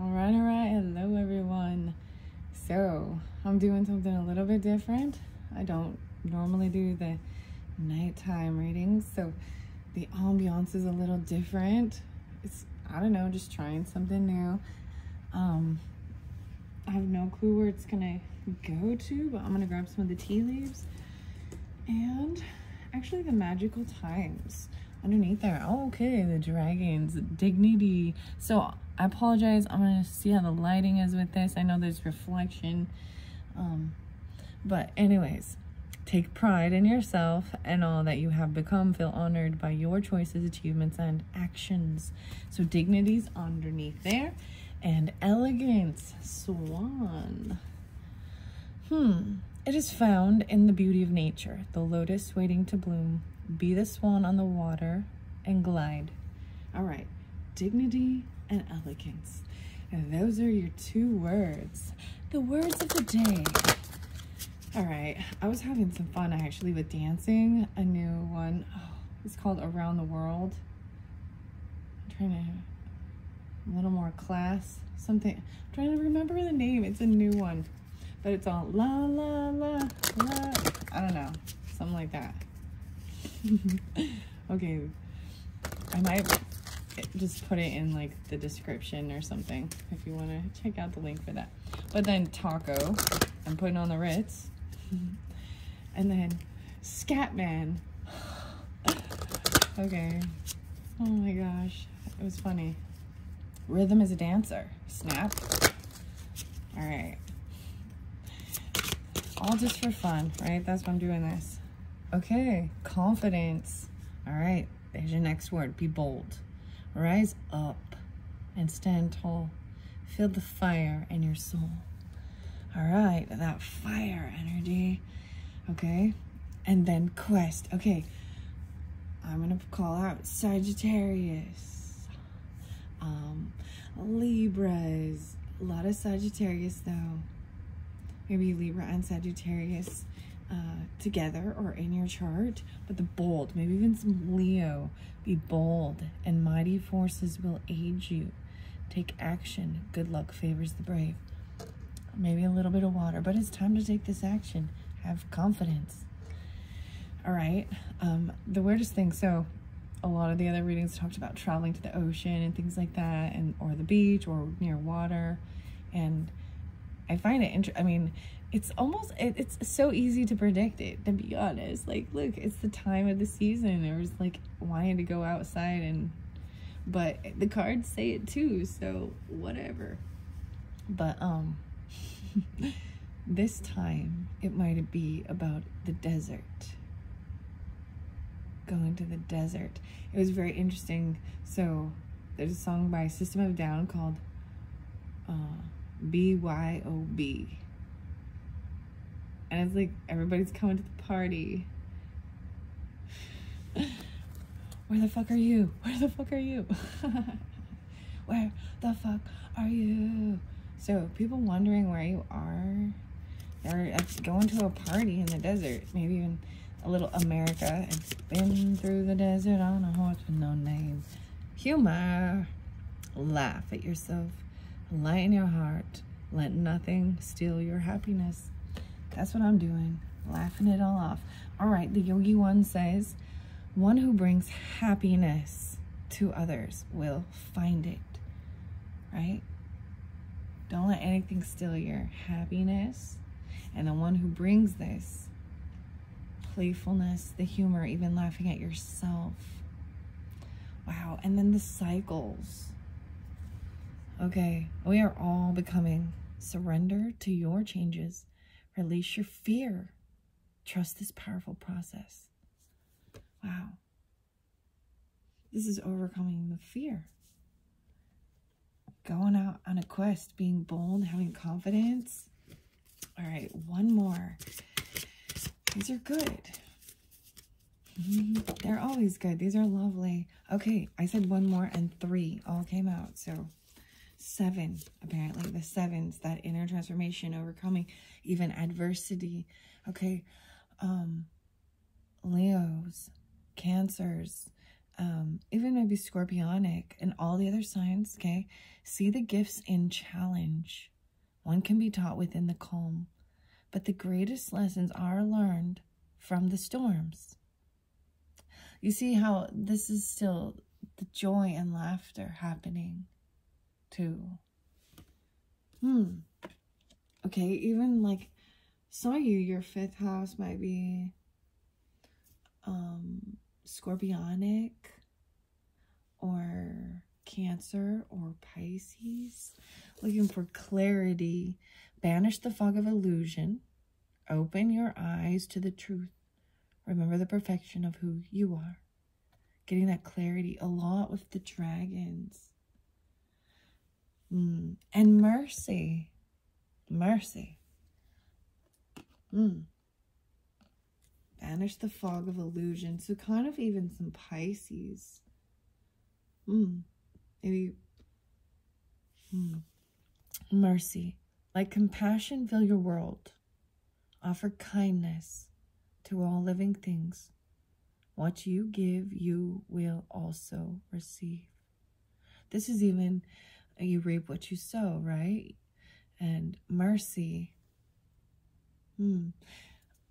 All right, all right. Hello, everyone. So, I'm doing something a little bit different. I don't normally do the nighttime readings, so the ambiance is a little different. It's, I don't know, just trying something new. Um, I have no clue where it's gonna go to, but I'm gonna grab some of the tea leaves and actually the magical times underneath there. Oh, okay, the dragons, dignity. So I apologize. I'm gonna see how the lighting is with this. I know there's reflection. Um, but anyways, take pride in yourself and all that you have become. Feel honored by your choices, achievements, and actions. So dignity's underneath there. And elegance, swan. Hmm. It is found in the beauty of nature, the lotus waiting to bloom. Be the swan on the water and glide. All right, dignity and elegance. And those are your two words. The words of the day. All right, I was having some fun actually with dancing. A new one. Oh, it's called Around the World. I'm trying to, a little more class. Something, I'm trying to remember the name. It's a new one, but it's all la la la la. I don't know, something like that. okay, I might just put it in like the description or something if you want to check out the link for that. But then taco, I'm putting on the Ritz. And then Scatman. okay. Oh my gosh, it was funny. Rhythm is a dancer. Snap. All right. All just for fun, right? That's why I'm doing this. Okay, confidence. All right, there's your next word. Be bold. Rise up and stand tall. Feel the fire in your soul. All right, that fire energy. Okay, and then quest. Okay, I'm gonna call out Sagittarius, um, Libras. A lot of Sagittarius though. Maybe Libra and Sagittarius uh, together or in your chart, but the bold, maybe even some Leo. Be bold, and mighty forces will aid you. Take action. Good luck favors the brave. Maybe a little bit of water, but it's time to take this action. Have confidence. All right. Um, the weirdest thing. So, a lot of the other readings talked about traveling to the ocean and things like that, and or the beach or near water, and I find it interesting. I mean, it's almost it, it's so easy to predict it to be honest. Like look it's the time of the season. It was like wanting to go outside and but the cards say it too so whatever. But um this time it might be about the desert. Going to the desert. It was very interesting. So there's a song by system of down called uh, byob and it's like everybody's coming to the party. Where the fuck are you? Where the fuck are you? where the fuck are you? So people wondering where you are. They're going to a party in the desert. Maybe even a little America. It's been through the desert on a horse with no name. Humor. Laugh at yourself. Lighten your heart. Let nothing steal your happiness. That's what I'm doing, laughing it all off. All right, the Yogi one says, one who brings happiness to others will find it, right? Don't let anything steal your happiness. And the one who brings this playfulness, the humor, even laughing at yourself. Wow. And then the cycles. Okay, we are all becoming. Surrender to your changes Release your fear. Trust this powerful process. Wow. This is overcoming the fear. Going out on a quest, being bold, having confidence. All right, one more. These are good. They're always good. These are lovely. Okay, I said one more and three all came out. So seven, apparently. The sevens, that inner transformation, overcoming even adversity. Okay. Um, Leos, Cancers, um, even maybe scorpionic and all the other signs, okay? See the gifts in challenge. One can be taught within the calm, but the greatest lessons are learned from the storms. You see how this is still the joy and laughter happening too. Hmm. Okay, even like some of you, your fifth house might be um scorpionic or cancer or Pisces. Looking for clarity. Banish the fog of illusion. Open your eyes to the truth. Remember the perfection of who you are. Getting that clarity a lot with the dragons. Mm. And mercy. Mercy. Mm. Banish the fog of illusion. So kind of even some Pisces. Mm. Maybe. Mm. Mercy. Like compassion, fill your world. Offer kindness to all living things. What you give, you will also receive. This is even you reap what you sow, right? And mercy. Hmm.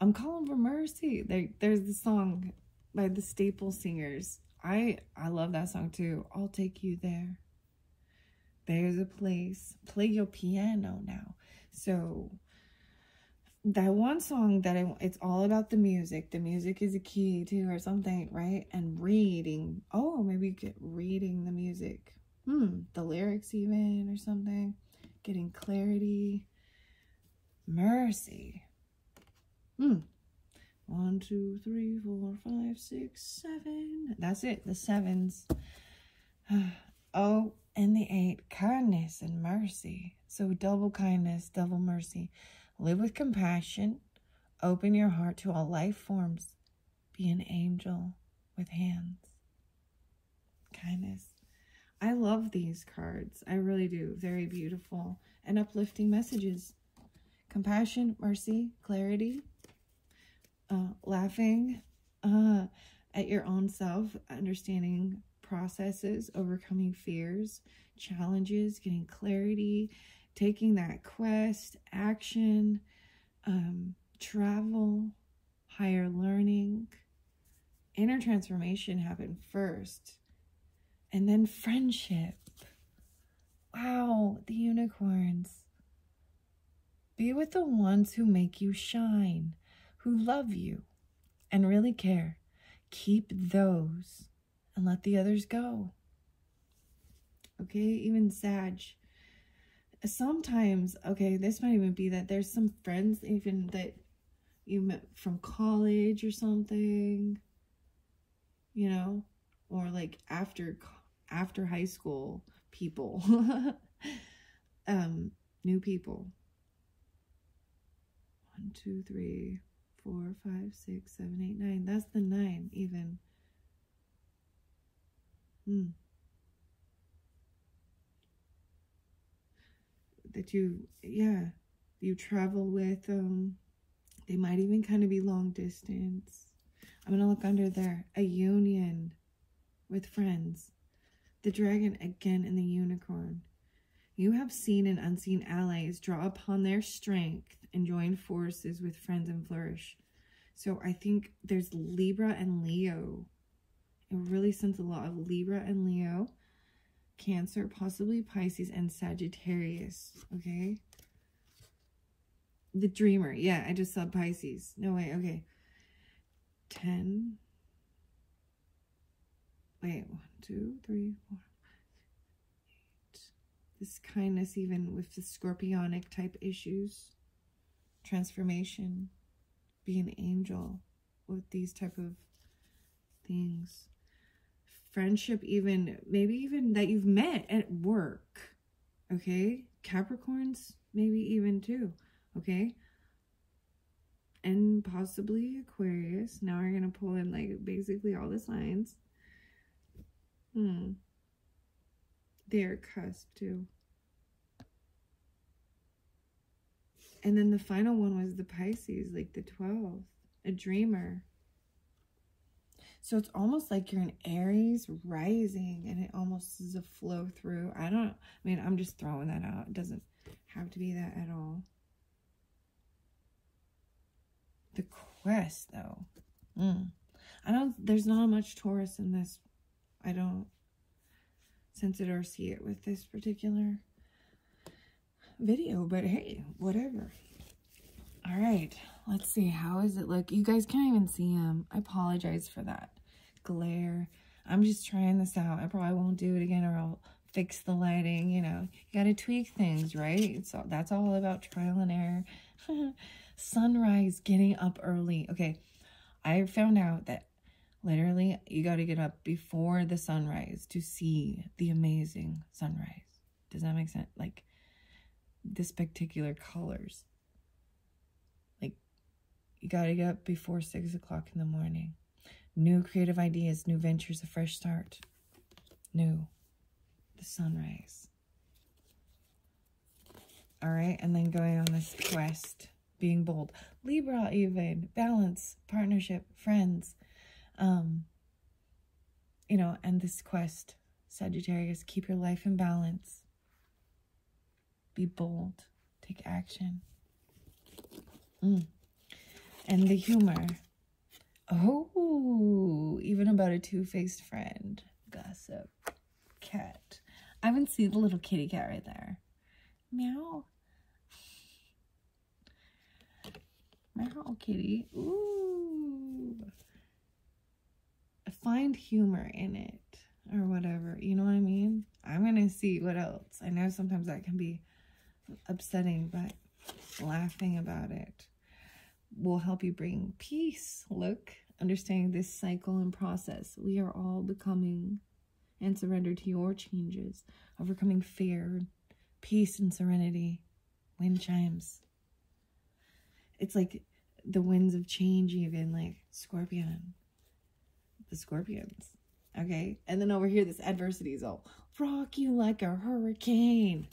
I'm calling for mercy. There, there's the song by the Staple Singers. I I love that song too. I'll take you there. There's a place. Play your piano now. So that one song that I it's all about the music. The music is a key too, or something, right? And reading. Oh, maybe get reading the music. Hmm, the lyrics even or something. Getting clarity. Mercy. Hmm. One, two, three, four, five, six, seven. That's it. The sevens. oh, and the eight. Kindness and mercy. So double kindness, double mercy. Live with compassion. Open your heart to all life forms. Be an angel with hands. Kindness. I love these cards. I really do. Very beautiful and uplifting messages. Compassion, mercy, clarity, uh, laughing uh, at your own self, understanding processes, overcoming fears, challenges, getting clarity, taking that quest, action, um, travel, higher learning. Inner transformation happened first, and then friendship. Wow, the unicorns. Be with the ones who make you shine, who love you and really care. Keep those and let the others go. Okay, even Sag sometimes, okay, this might even be that there's some friends even that you met from college or something, you know, or like after after high school people, um, new people. One, two, three, four, five, six, seven, eight, nine. That's the nine even. Hmm. that you, yeah, you travel with. Um, they might even kind of be long distance. I'm going to look under there. A union with friends. The dragon again and the unicorn. You have seen and unseen allies draw upon their strength and join forces with friends and flourish. So I think there's Libra and Leo. It really sends a lot of Libra and Leo. Cancer, possibly Pisces, and Sagittarius, okay? The Dreamer. Yeah, I just saw Pisces. No way, okay. 10. Wait, two, three, four, eight. This kindness even with the scorpionic type issues. Transformation. Be an angel with these type of things friendship even maybe even that you've met at work okay capricorns maybe even too okay and possibly aquarius now we're gonna pull in like basically all the signs hmm they're cusp too and then the final one was the pisces like the 12th a dreamer So it's almost like you're an Aries rising and it almost is a flow through. I don't, I mean, I'm just throwing that out. It doesn't have to be that at all. The quest, though. Mm. I don't, there's not much Taurus in this. I don't sense it or see it with this particular video, but hey, whatever. All right, let's see. How is it look? You guys can't even see him. I apologize for that glare. I'm just trying this out. I probably won't do it again or I'll fix the lighting. You know, you got to tweak things, right? So that's all about trial and error. Sunrise, getting up early. Okay, I found out that literally you got to get up before the sunrise to see the amazing sunrise. Does that make sense? Like, the spectacular colors. Like, you gotta get up before six o'clock in the morning. New creative ideas, new ventures, a fresh start. New. The sunrise. All right, and then going on this quest, being bold. Libra, even balance, partnership, friends. Um, you know, and this quest, Sagittarius, keep your life in balance. Be bold. Take action. Mm. And the humor. Oh, even about a two-faced friend. Gossip. Cat. I haven't seen the little kitty cat right there. Meow. Meow, kitty. Ooh. Find humor in it or whatever. You know what I mean? I'm going to see what else. I know sometimes that can be upsetting, but laughing about it will help you bring peace. Look, understanding this cycle and process. We are all becoming and surrender to your changes, overcoming fear, peace, and serenity. Wind chimes. It's like the winds of change, even like Scorpion. The Scorpions. Okay. And then over here, this adversity is all rock you like a hurricane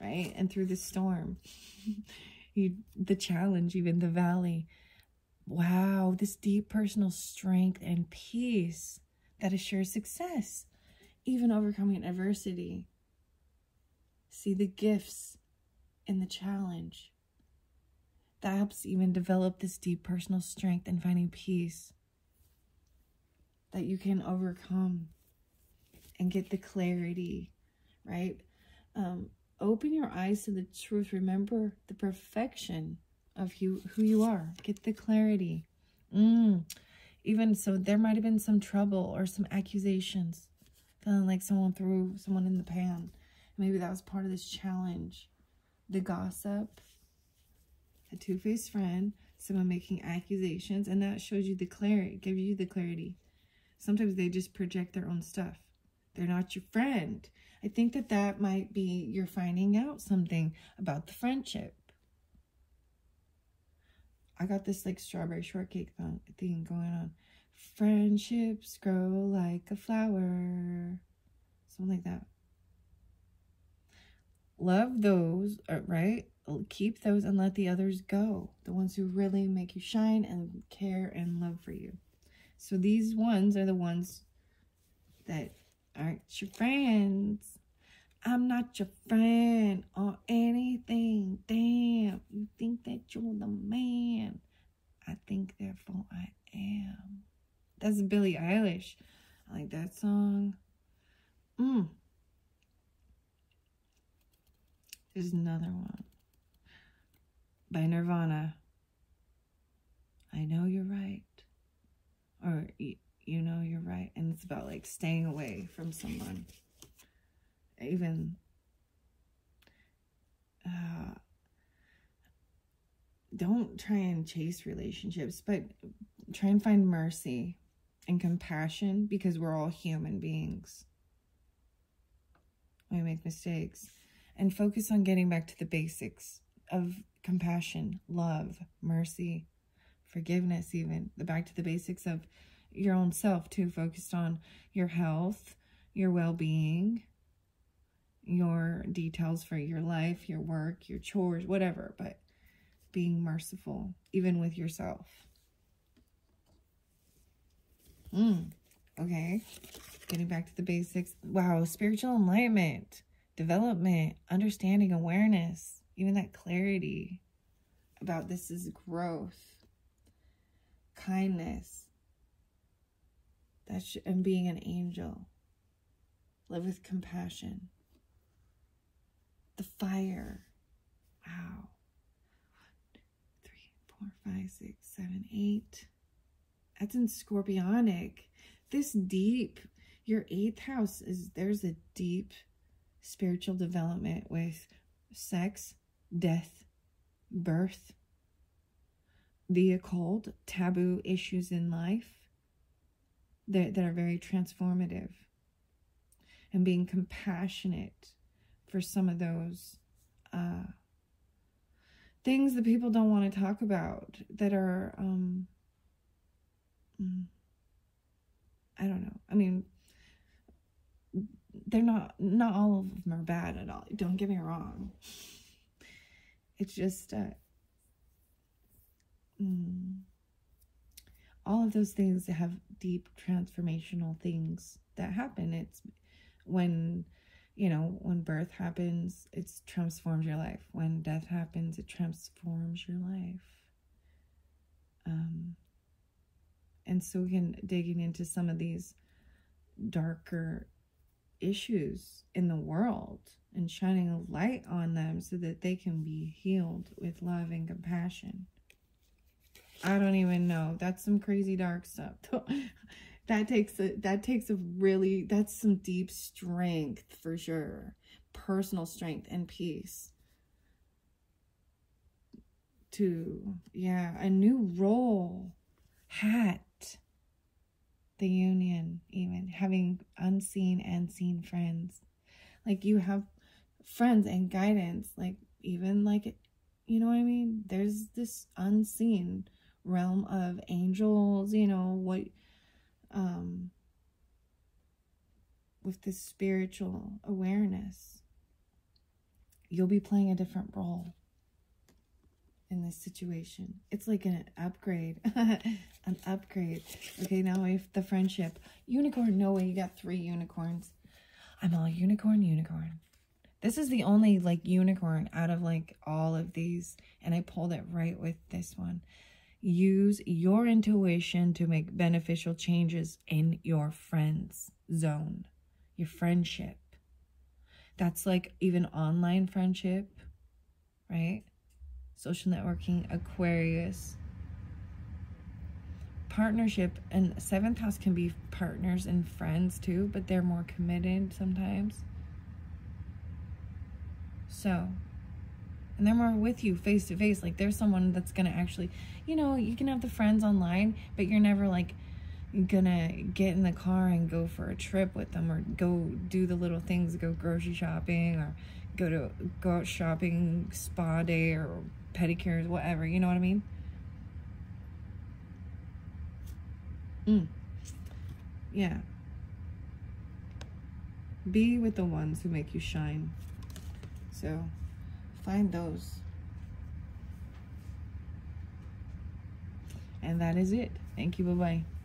right? And through the storm, you, the challenge, even the valley. Wow, this deep personal strength and peace that assures success, even overcoming adversity. See the gifts in the challenge. That helps even develop this deep personal strength and finding peace that you can overcome and get the clarity, right? Um, Open your eyes to the truth. Remember the perfection of you, who you are. Get the clarity. Mm. Even so, there might have been some trouble or some accusations. Feeling like someone threw someone in the pan. Maybe that was part of this challenge. The gossip, a two-faced friend, someone making accusations, and that shows you the clarity, gives you the clarity. Sometimes they just project their own stuff. They're not your friend. I think that that might be you're finding out something about the friendship. I got this like strawberry shortcake thing going on. Friendships grow like a flower. Something like that. Love those, uh, right? Keep those and let the others go. The ones who really make you shine and care and love for you. So these ones are the ones that aren't your friends. I'm not your friend or anything. Damn, you think that you're the man. I think, therefore, I am. That's Billie Eilish. I like that song. Mm. There's another one by Nirvana. I know you're right. Or you know you're right. And it's about like staying away from someone even uh, don't try and chase relationships, but try and find mercy and compassion because we're all human beings. We make mistakes. And focus on getting back to the basics of compassion, love, mercy, forgiveness, even. The back to the basics of your own self, too. Focused on your health, your well being, your details for your life, your work, your chores, whatever, but being merciful, even with yourself. Mm, okay. Getting back to the basics. Wow, spiritual enlightenment, development, understanding, awareness, even that clarity about this is growth, kindness, that's and being an angel. Live with compassion. The fire. Wow. Three, four, five, six, seven, eight. That's in scorpionic. This deep, your eighth house is there's a deep spiritual development with sex, death, birth, the occult, taboo issues in life that, that are very transformative and being compassionate for some of those uh, things that people don't want to talk about that are um, mm, I don't know. I mean, they're not not all of them are bad at all. Don't get me wrong. It's just uh, mm, all of those things have deep transformational things that happen. It's when you know when birth happens, it transforms your life. When death happens, it transforms your life. Um, and so again, digging into some of these darker issues in the world and shining a light on them so that they can be healed with love and compassion. I don't even know. That's some crazy dark stuff. that takes a that takes a really that's some deep strength for sure. Personal strength and peace. To yeah, a new role hat the union, even having unseen and seen friends. Like you have friends and guidance, like even like, you know what I mean? There's this unseen realm of angels, you know, what, um, with this spiritual awareness, you'll be playing a different role in this situation. It's like an upgrade. an upgrade. Okay, now if the friendship. Unicorn, no way, you got three unicorns. I'm all unicorn, unicorn. This is the only like unicorn out of like all of these. And I pulled it right with this one. Use your intuition to make beneficial changes in your friends zone, your friendship. That's like even online friendship, right? social networking, Aquarius. Partnership and seventh house can be partners and friends too, but they're more committed sometimes. So, and they're more with you face to face. Like there's someone that's gonna actually, you know, you can have the friends online, but you're never like gonna get in the car and go for a trip with them or go do the little things, go grocery shopping or go to go out shopping spa day or pedicures, whatever. You know what I mean? Mm. Yeah. Be with the ones who make you shine. So find those. And that is it. Thank you. Bye-bye.